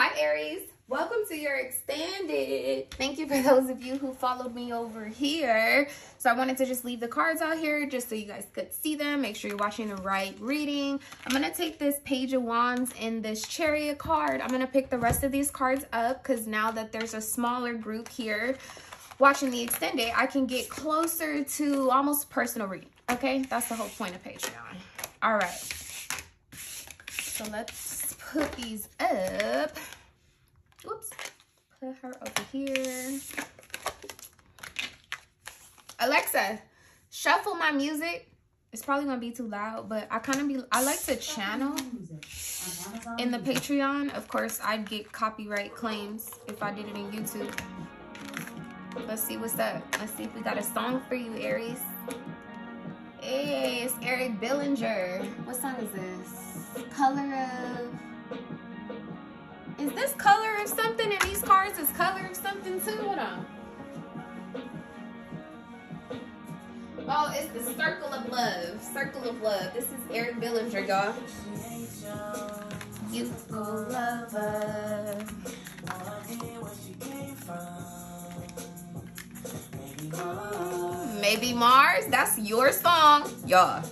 Hi, Aries. Welcome to your extended. Thank you for those of you who followed me over here. So I wanted to just leave the cards out here just so you guys could see them. Make sure you're watching the right reading. I'm going to take this Page of Wands and this Chariot card. I'm going to pick the rest of these cards up because now that there's a smaller group here watching the extended, I can get closer to almost personal reading. Okay, that's the whole point of Patreon. All right. So let's put these up. Oops. Put her over here. Alexa, shuffle my music. It's probably gonna be too loud, but I kind of be I like to channel in the Patreon. Of course, I'd get copyright claims if I did it in YouTube. Let's see what's up. Let's see if we got a song for you, Aries. Hey, it's Eric Bellinger. What song is this? Color of is this color of something and these cards is color of something too? Hold on. Oh, it's the Circle of Love. Circle of Love. This is Eric Bellinger, y'all. Lover. Maybe Mars. That's your song, y'all.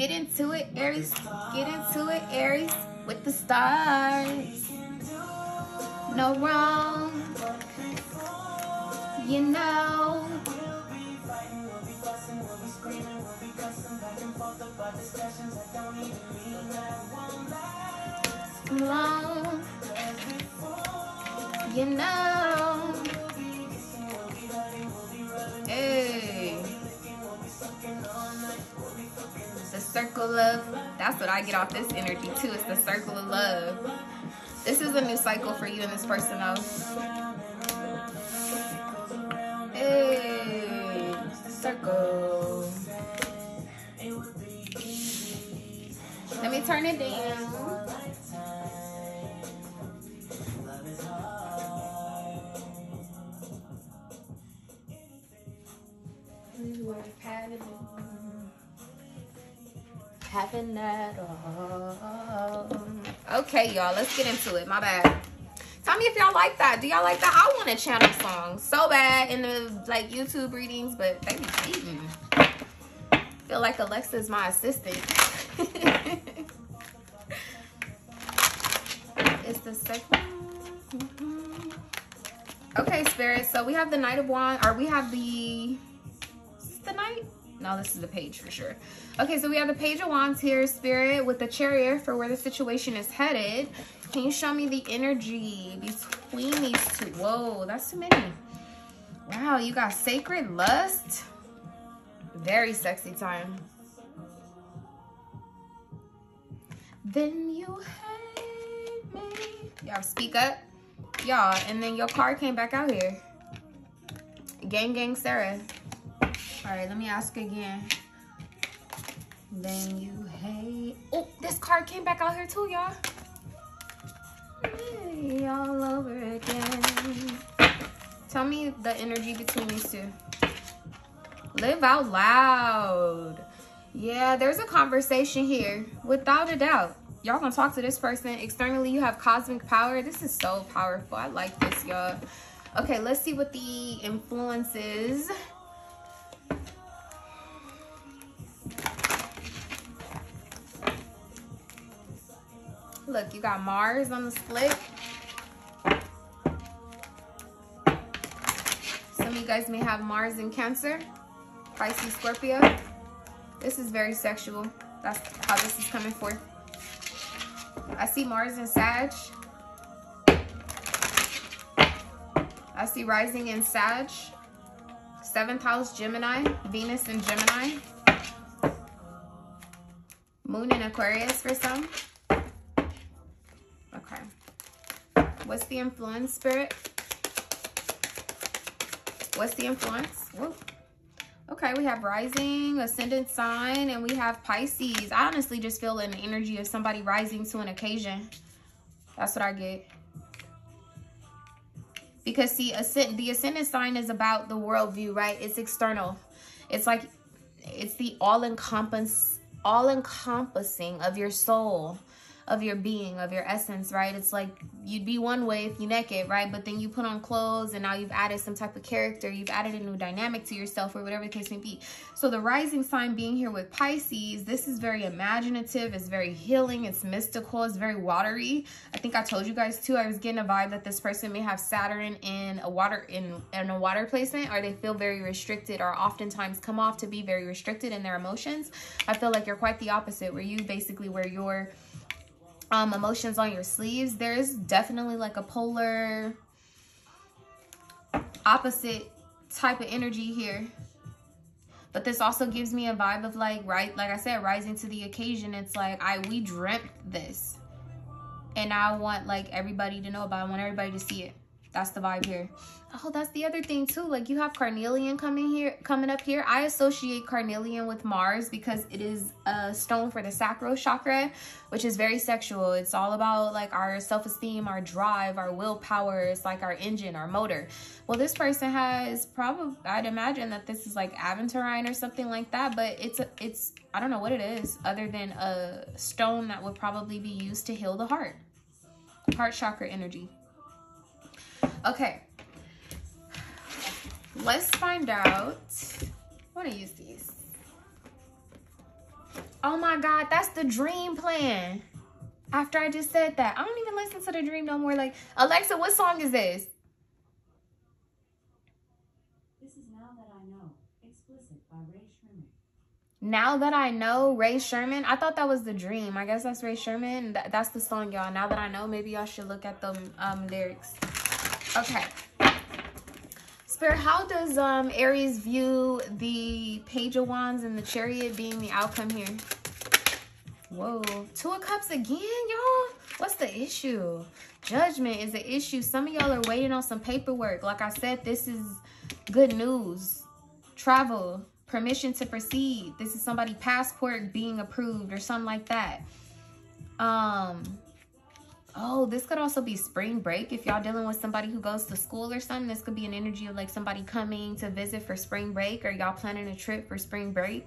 Get into it, Aries. Get into it, Aries, with the stars. No wrong. You know. Long. You know. Circle of, that's what I get off this energy too. It's the circle of love. This is a new cycle for you and this person though. Hey, circle. Let me turn it down. Having that all. Okay, y'all, let's get into it. My bad. Tell me if y'all like that. Do y'all like that? I want a channel song so bad in the like YouTube readings, but they be cheating. Feel like Alexa's my assistant. it's the second. Okay, Spirit. So we have the Knight of Wands, or we have the. No, this is the page for sure. Okay, so we have the Page of Wands here, Spirit, with the Chariot for where the situation is headed. Can you show me the energy between these two? Whoa, that's too many. Wow, you got Sacred Lust. Very sexy time. Then you hate me. Y'all speak up. Y'all, and then your card came back out here. Gang Gang Sarah. All right, let me ask again. Then you hate. Oh, this card came back out here too, y'all. All over again. Tell me the energy between these two. Live out loud. Yeah, there's a conversation here, without a doubt. Y'all gonna talk to this person. Externally, you have cosmic power. This is so powerful. I like this, y'all. Okay, let's see what the influence is. Look, you got Mars on the split. Some of you guys may have Mars in Cancer, Pisces, Scorpio. This is very sexual. That's how this is coming forth. I see Mars in Sag. I see rising in Sag. Seventh house Gemini. Venus in Gemini. Moon in Aquarius for some. What's the influence, Spirit? What's the influence? Whoa. Okay, we have rising, ascendant sign, and we have Pisces. I honestly just feel an energy of somebody rising to an occasion. That's what I get. Because see, ascend, the ascendant sign is about the worldview, right? It's external. It's like it's the all encompass all encompassing of your soul of your being, of your essence, right? It's like you'd be one way if you naked, right? But then you put on clothes and now you've added some type of character, you've added a new dynamic to yourself or whatever the case may be. So the rising sign being here with Pisces, this is very imaginative, it's very healing, it's mystical, it's very watery. I think I told you guys too, I was getting a vibe that this person may have Saturn in a water in, in a water placement or they feel very restricted or oftentimes come off to be very restricted in their emotions. I feel like you're quite the opposite where you basically where you're um, emotions on your sleeves, there's definitely like a polar opposite type of energy here. But this also gives me a vibe of like, right, like I said, rising to the occasion. It's like, I, we dreamt this. And I want like everybody to know about it. I want everybody to see it. That's the vibe here. Oh, that's the other thing too. Like you have carnelian coming here, coming up here. I associate carnelian with Mars because it is a stone for the sacral chakra, which is very sexual. It's all about like our self-esteem, our drive, our willpower. It's like our engine, our motor. Well, this person has probably, I'd imagine that this is like aventurine or something like that, but it's, a, it's, I don't know what it is other than a stone that would probably be used to heal the heart. Heart chakra energy. Okay. Let's find out. I want to use these. Oh my God, that's the dream plan. After I just said that, I don't even listen to the dream no more. Like, Alexa, what song is this? This is Now That I Know, explicit by Rae Sremmurd. Now That I Know, Rae Sremmurd. I thought that was the dream. I guess that's Rae Sremmurd. that's the song, y'all. Now That I Know, maybe y'all should look at the um, lyrics. Okay. Spirit, how does um Aries view the Page of Wands and the Chariot being the outcome here? Whoa. Two of Cups again, y'all? What's the issue? Judgment is the issue. Some of y'all are waiting on some paperwork. Like I said, this is good news. Travel. Permission to proceed. This is somebody passport being approved or something like that. Um, Oh, this could also be spring break. If y'all dealing with somebody who goes to school or something, this could be an energy of like somebody coming to visit for spring break or y'all planning a trip for spring break.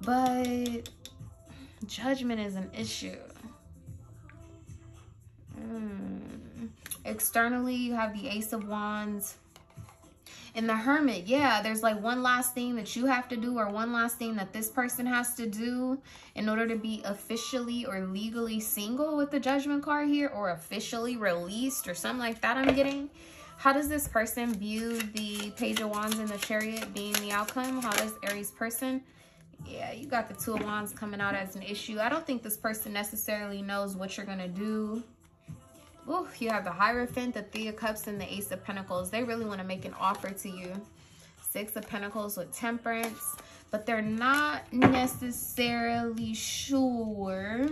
But judgment is an issue. Mm. Externally, you have the Ace of Wands in the hermit, yeah, there's like one last thing that you have to do or one last thing that this person has to do in order to be officially or legally single with the judgment card here or officially released or something like that I'm getting. How does this person view the page of wands and the chariot being the outcome? How does Aries person? Yeah, you got the two of wands coming out as an issue. I don't think this person necessarily knows what you're going to do Ooh, you have the Hierophant, the Three of Cups, and the Ace of Pentacles. They really want to make an offer to you. Six of Pentacles with Temperance. But they're not necessarily sure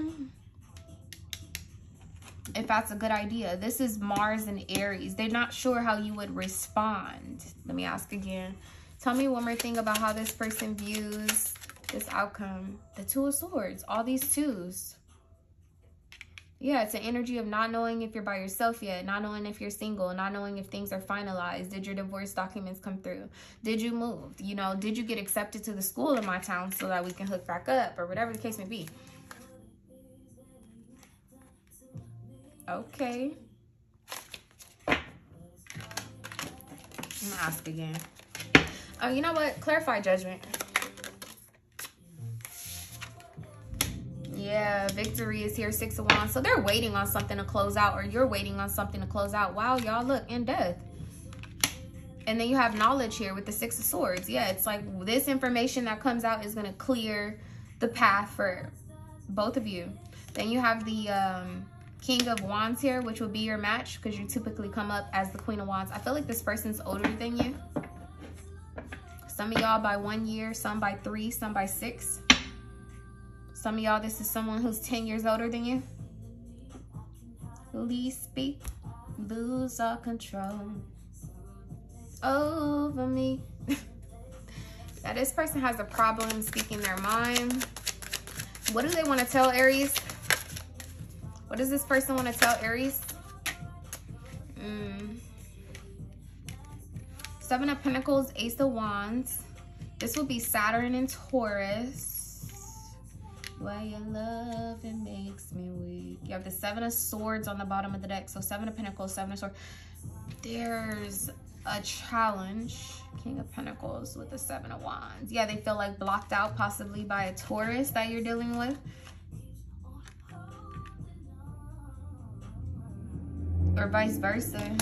if that's a good idea. This is Mars and Aries. They're not sure how you would respond. Let me ask again. Tell me one more thing about how this person views this outcome. The Two of Swords. All these twos yeah, it's an energy of not knowing if you're by yourself yet, not knowing if you're single, not knowing if things are finalized. Did your divorce documents come through? Did you move? You know, did you get accepted to the school in my town so that we can hook back up or whatever the case may be? Okay. I'm gonna ask again. Oh, you know what? Clarify judgment. Yeah, victory is here, six of wands. So they're waiting on something to close out or you're waiting on something to close out. Wow, y'all look, in death. And then you have knowledge here with the six of swords. Yeah, it's like this information that comes out is going to clear the path for both of you. Then you have the um, king of wands here, which will be your match because you typically come up as the queen of wands. I feel like this person's older than you. Some of y'all by one year, some by three, some by six. Some of y'all, this is someone who's 10 years older than you. Please speak, lose all control over me. now, this person has a problem speaking their mind. What do they want to tell Aries? What does this person want to tell Aries? Mm. Seven of Pentacles, Ace of Wands, This will be Saturn and Taurus. Why your love, it makes me weak. You have the Seven of Swords on the bottom of the deck. So Seven of Pentacles, Seven of Swords. There's a challenge. King of Pentacles with the Seven of Wands. Yeah, they feel like blocked out possibly by a Taurus that you're dealing with. Or vice versa.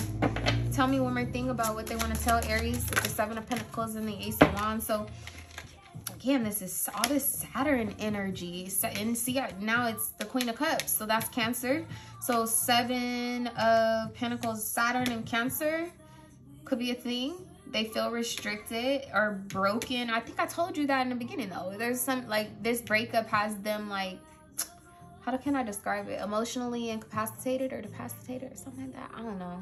Tell me one more thing about what they want to tell Aries with the Seven of Pentacles and the Ace of Wands. So, again, this is all this Saturn energy. And see, now it's the Queen of Cups. So that's Cancer. So Seven of Pentacles, Saturn and Cancer could be a thing they feel restricted or broken. I think I told you that in the beginning though. There's some like this breakup has them like how can I describe it? Emotionally incapacitated or incapacitated or something like that. I don't know.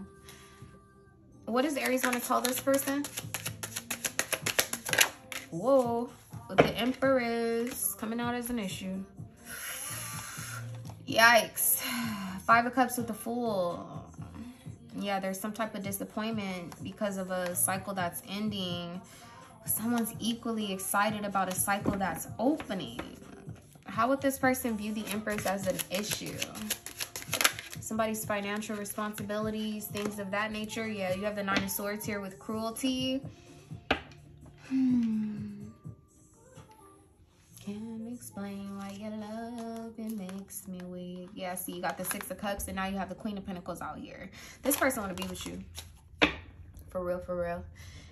What does Aries want to tell this person? Whoa. With the Empress coming out as an issue. Yikes. Five of Cups with the Fool yeah, there's some type of disappointment because of a cycle that's ending. Someone's equally excited about a cycle that's opening. How would this person view the Empress as an issue? Somebody's financial responsibilities, things of that nature. Yeah, you have the Nine of Swords here with cruelty. Hmm. Explain why your love, it makes me weak. Yeah, see, you got the Six of Cups, and now you have the Queen of Pentacles out here. This person want to be with you. For real, for real.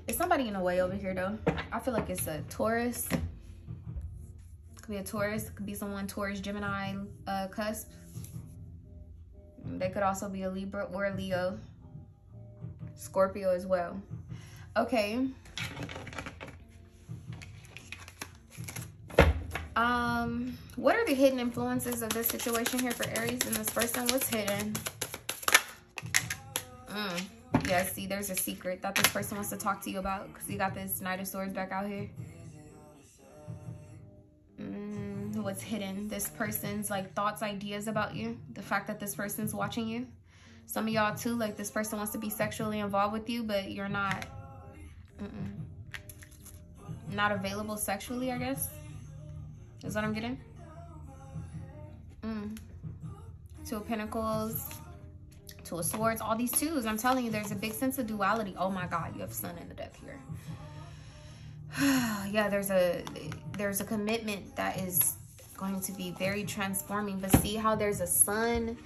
Is somebody in the way over here, though? I feel like it's a Taurus. Could be a Taurus. Could be someone Taurus, Gemini, uh, cusp. They could also be a Libra or a Leo. Scorpio as well. Okay. Um, what are the hidden influences of this situation here for Aries and this person? What's hidden? Mm. Yeah, see, there's a secret that this person wants to talk to you about because you got this Knight of Swords back out here. Mm, what's hidden? This person's like thoughts, ideas about you. The fact that this person's watching you. Some of y'all too, like this person wants to be sexually involved with you, but you're not, mm -mm, not available sexually, I guess. Is what I'm getting? Mm. Two of Pentacles, Two of Swords, all these twos. I'm telling you, there's a big sense of duality. Oh my God, you have Sun in the deck here. yeah, there's a there's a commitment that is going to be very transforming. But see how there's a sun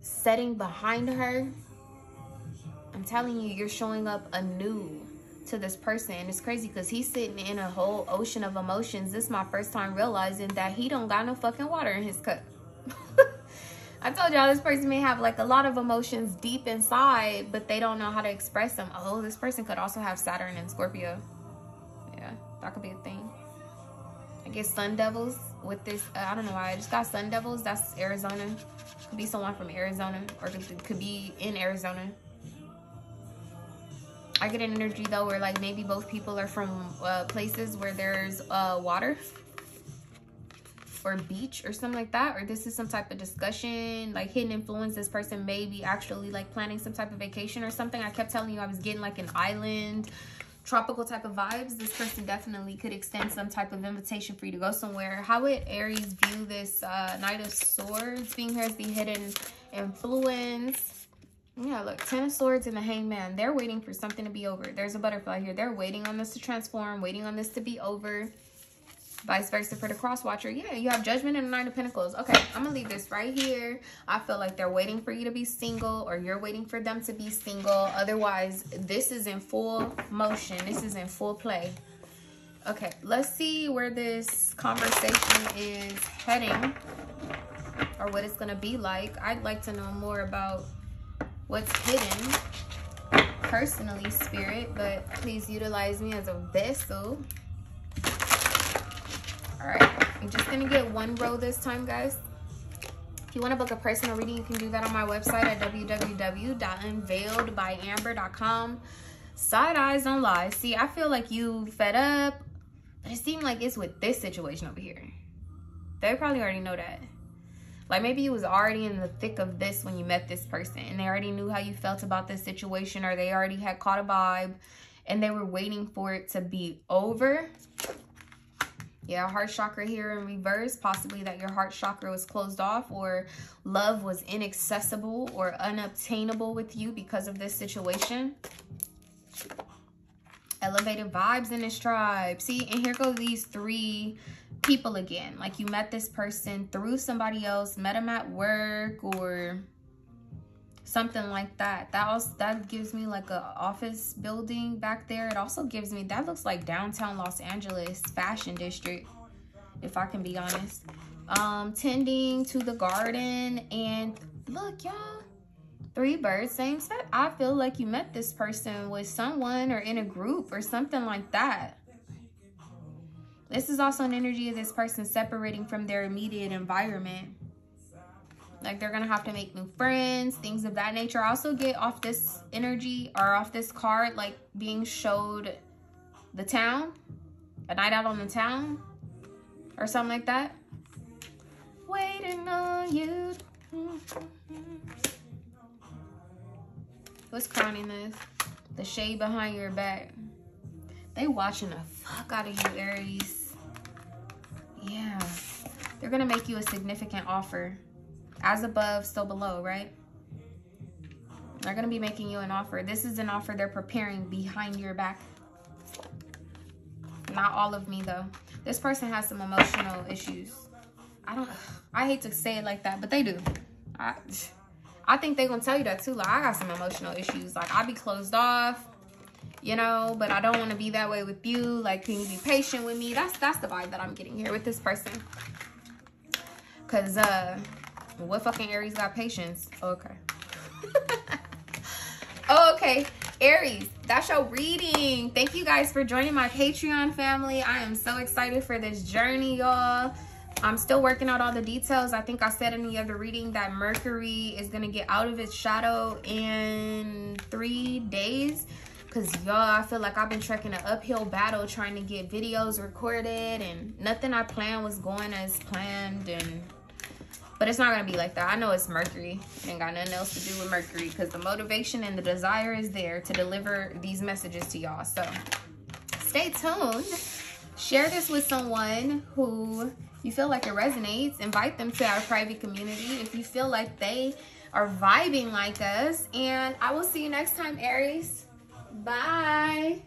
setting behind her? I'm telling you, you're showing up anew to this person. And it's crazy because he's sitting in a whole ocean of emotions. This is my first time realizing that he don't got no fucking water in his cup. I told y'all this person may have like a lot of emotions deep inside, but they don't know how to express them. Oh, this person could also have Saturn and Scorpio. Yeah, that could be a thing. I guess Sun Devils with this. Uh, I don't know why. I just got Sun Devils. That's Arizona. Could be someone from Arizona or could, could be in Arizona. I get an energy though where like maybe both people are from uh, places where there's uh, water or beach or something like that or this is some type of discussion like hidden influence this person may be actually like planning some type of vacation or something. I kept telling you i was getting like an island tropical type of vibes. This person definitely could extend some type of invitation for you to go somewhere. How would aries view this uh knight of swords being here as the hidden influence yeah, look, Ten of Swords and the Hangman. They're waiting for something to be over. There's a butterfly here. They're waiting on this to transform, waiting on this to be over. Vice versa for the cross watcher. Yeah, you have Judgment and the Nine of Pentacles. Okay, I'm going to leave this right here. I feel like they're waiting for you to be single or you're waiting for them to be single. Otherwise, this is in full motion. This is in full play. Okay, let's see where this conversation is heading or what it's going to be like. I'd like to know more about what's hidden personally, Spirit, but please utilize me as a vessel. All right, I'm just gonna get one row this time, guys. If you want to book a personal reading, you can do that on my website at www.unveiledbyamber.com. Side eyes don't lie. See, I feel like you fed up. It seemed like it's with this situation over here. They probably already know that. Like maybe you was already in the thick of this when you met this person and they already knew how you felt about this situation or they already had caught a vibe and they were waiting for it to be over. Yeah, heart chakra here in reverse. Possibly that your heart chakra was closed off or love was inaccessible or unobtainable with you because of this situation. Elevated vibes in this tribe. See, and here go these three people again. Like you met this person through somebody else, met them at work or something like that. That also that gives me like a office building back there. It also gives me that looks like downtown los angeles fashion district if i can be honest. Um tending to the garden and look y'all three birds same set i feel like you met this person with someone or in a group or something like that this is also an energy of this person separating from their immediate environment. Like they're gonna have to make new friends things of that nature. I also get off this energy or off this card like being showed the town a night out on the town or something like that. Waiting on you. What's crowning this? The shade behind your back. They watching the fuck out of you aries yeah they're gonna make you a significant offer as above, so below, right? They're going to be making you an offer. This is an offer they're preparing behind your back. Not all of me, though. This person has some emotional issues. I don't, I hate to say it like that, but they do. I, I think they're going to tell you that too. Like, I got some emotional issues. Like, I be closed off, you know, but I don't want to be that way with you. Like, can you be patient with me? That's, that's the vibe that I'm getting here with this person. Because, uh, what fucking Aries got patience? Okay. okay. Aries, that's your reading. Thank you guys for joining my Patreon family. I am so excited for this journey, y'all. I'm still working out all the details. I think I said in the other reading that Mercury is going to get out of its shadow in three days. Because, y'all, I feel like I've been trekking an uphill battle trying to get videos recorded. And nothing I planned was going as planned. And but it's not to be like that. I know it's Mercury. Ain't got nothing else to do with Mercury because the motivation and the desire is there to deliver these messages to y'all. So stay tuned. Share this with someone who you feel like it resonates. Invite them to our private community if you feel like they are vibing like us. And I will see you next time, Aries. Bye.